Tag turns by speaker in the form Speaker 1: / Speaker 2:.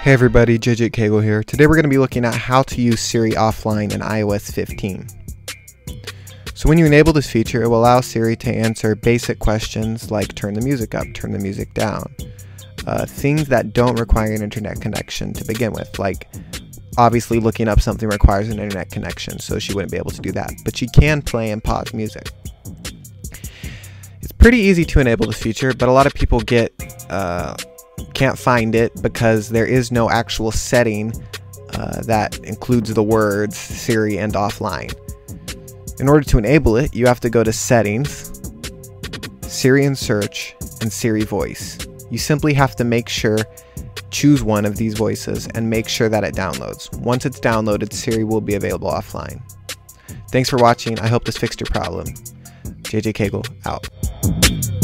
Speaker 1: Hey everybody, JJ Cagle here. Today we're going to be looking at how to use Siri offline in iOS 15. So when you enable this feature, it will allow Siri to answer basic questions like turn the music up, turn the music down. Uh, things that don't require an internet connection to begin with, like obviously looking up something requires an internet connection, so she wouldn't be able to do that. But she can play and pause music. It's pretty easy to enable this feature, but a lot of people get uh, can't find it because there is no actual setting uh, that includes the words Siri and offline. In order to enable it, you have to go to Settings, Siri and Search, and Siri Voice. You simply have to make sure, choose one of these voices, and make sure that it downloads. Once it's downloaded, Siri will be available offline. Thanks for watching. I hope this fixed your problem. JJ Cagle out.